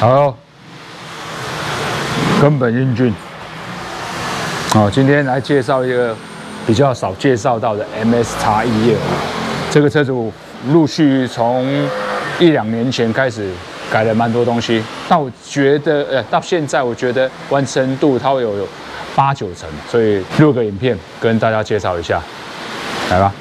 好，根本英俊。好，今天来介绍一个比较少介绍到的 MS X 一二。这个车主陆续从一两年前开始改了蛮多东西，但我觉得，呃，到现在我觉得完成度它会有八九成，所以录个影片跟大家介绍一下，来吧。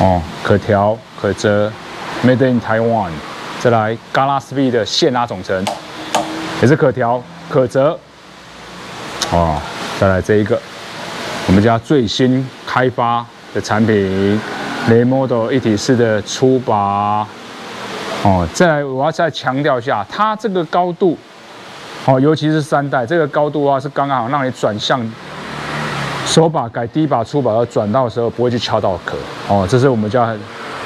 哦，可调可折，Made in Taiwan。再来 Galaxy 的线拉总成，也是可调可折。哦，再来这一个，我们家最新开发的产品，雷 Model 一体式的出把。哦，再来我要再强调一下，它这个高度，哦，尤其是三代这个高度啊，是刚刚好让你转向手把改低把出把要转到的时候不会去敲到壳。哦，这是我们家很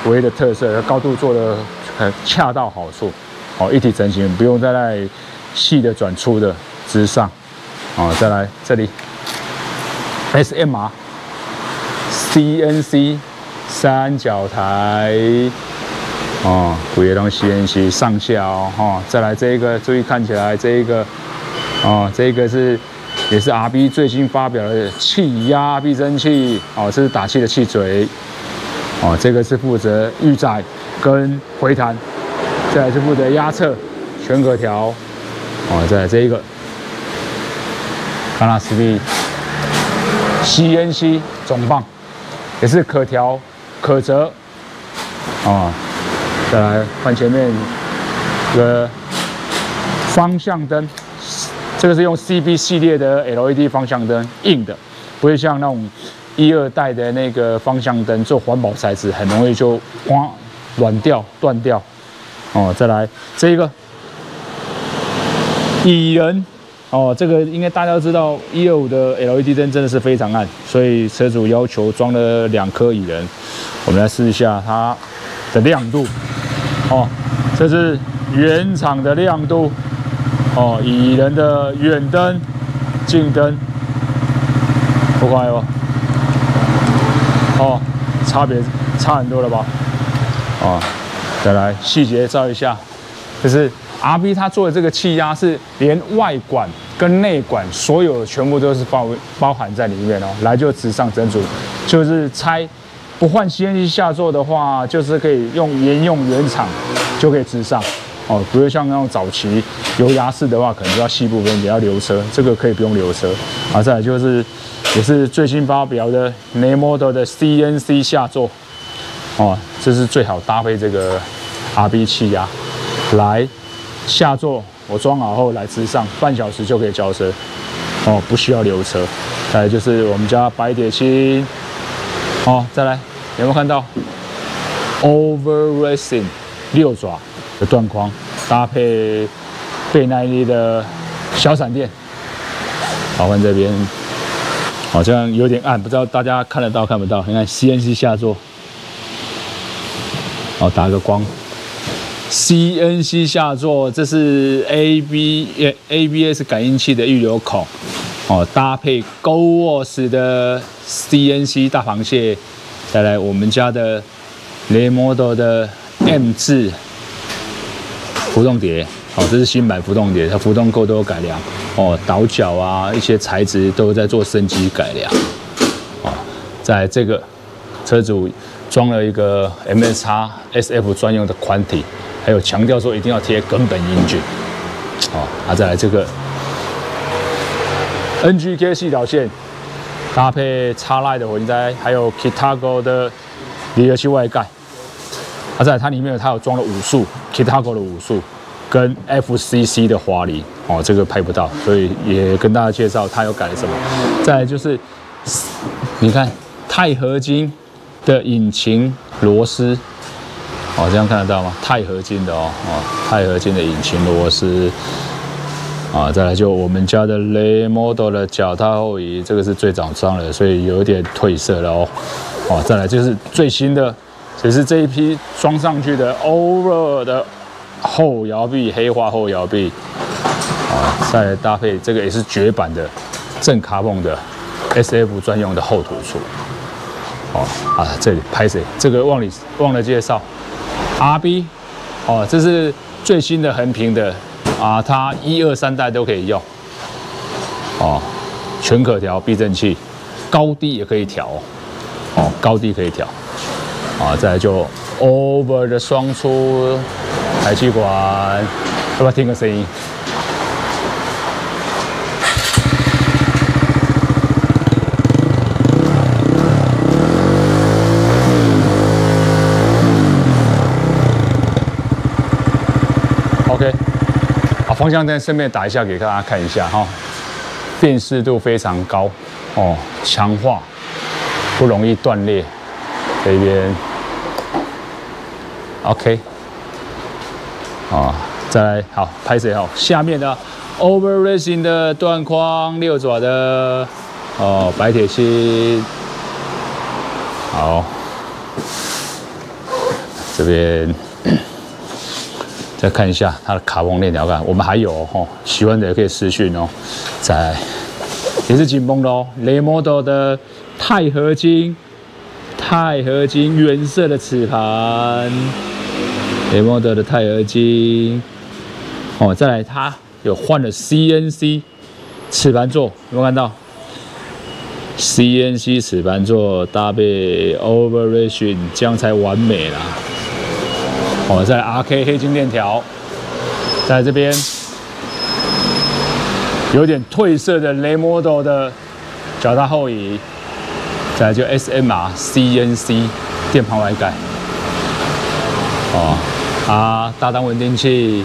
唯一的特色，高度做的很恰到好处。哦，一体成型，不用再来细的转粗的之上。哦，再来这里，SMR CNC 三角台。哦，古野龙 CNC 上下哦，哈、再来这一个，注意看起来这一个，哦，这一个是也是 RB 最新发表的气压避震器，哦，这是打气的气嘴，哦，这个是负责预载跟回弹，再来是负责压测全可调，哦，再来这一个，康纳斯 B CNC 总棒，也是可调可折，哦。再来换前面这个方向灯，这个是用 CB 系列的 LED 方向灯，硬的，不会像那种一二代的那个方向灯做环保材质，很容易就哇软掉断掉。哦，再来这一个蚁人，哦，这个应该大家都知道，一二五的 LED 灯真的是非常暗，所以车主要求装了两颗蚁人，我们来试一下它的亮度。哦，这是原厂的亮度哦，蚁人的远灯、近灯，不快哦，哦，差别差很多了吧？哦，再来细节照一下，就是 RB 它做的这个气压是连外管跟内管所有全部都是包包含在里面哦，来就直上整组，就是拆。不换 CNC 下座的话，就是可以用沿用原厂就可以直上哦，不会像那种早期油压式的话，可能就要细部分也要留车，这个可以不用留车。啊，再来就是也是最新发表的 May Model 的 CNC 下座哦，这是最好搭配这个 RB 气压来下座，我装好后来直上，半小时就可以交车哦，不需要留车。再来就是我们家白铁青哦，再来。有没有看到 Over Racing 六爪的断框，搭配贝耐力的小闪电？好，换这边好像有点暗，不知道大家看得到看不到？你看 CNC 下座，好打个光。CNC 下座，这是 AB ABS 感应器的预留孔，哦，搭配 GoWash 的 CNC 大螃蟹。再来我们家的雷 Model 的 M 字浮动碟，哦，这是新版浮动碟，它浮动构都有改良，哦，倒角啊，一些材质都在做升级改良，哦，在这个车主装了一个 MSX SF 专用的宽体，还有强调说一定要贴根本英俊，哦，啊，再来这个 NGK 系导线。搭配叉赖的混载，还有 Kitago 的离合器外盖，在它里面它有装了五速 Kitago 的五速，跟 FCC 的滑离，哦，这个拍不到，所以也跟大家介绍它有改了什么。再来就是，你看钛合金的引擎螺丝，哦，这样看得到吗？钛合金的哦，哦，钛合金的引擎螺丝，啊，再来就我们家的雷 model 的脚踏后移，这个是最早装的，所以有点褪色了哦。哦，再来就是最新的，只是这一批装上去的 Over 的后摇臂，黑化后摇臂。啊，再搭配这个也是绝版的正卡泵的 SF 专用的后土处。哦啊，这里拍谁？这个忘了忘了介绍，RB。哦，这是最新的横屏的。啊，它一二三代都可以用，哦，全可调避震器，高低也可以调，哦，高低可以调，啊，再来就 over 的双出排气管，要不要听个声音？OK，啊？方向灯顺便打一下给大家看一下哈，辨识度非常高哦，强化不容易断裂。这边 OK，啊，再来好拍谁好？下面的 Over Racing 的断框六爪的哦，白铁芯，好，这边。再看一下它的卡崩链条感，我们还有哦，喜欢的也可以私讯哦。在也是紧绷的哦，雷莫斗的钛合金，钛合金原色的齿盘，雷 model 的钛合金。哦，再来它有换了 CNC 齿盘座，有没有看到？CNC 齿盘座搭配 Overation，这样才完美啦。哦，在 RK 黑金链条，在这边有点褪色的雷 model 的脚踏后移，再就 SMR CNC 电盘外盖，哦啊，大档稳定器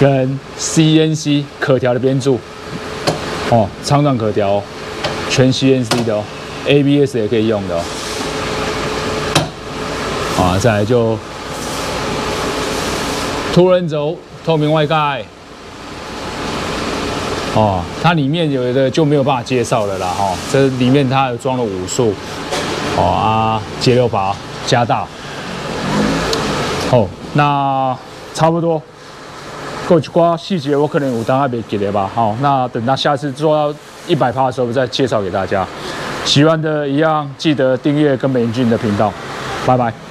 跟 CNC 可调的边柱，哦，长短可调，全 CNC 的哦，ABS 也可以用的哦，啊，再来就。凸轮轴透明外盖，哦，它里面有的就没有办法介绍了啦，哈，这里面它有装了五速，哦啊，节流阀加大，哦，那差不多，过去刮细节我可能有当下别记得吧，好，那等到下次做到一百趴的时候再介绍给大家，喜欢的一样记得订阅跟美俊的频道，拜拜。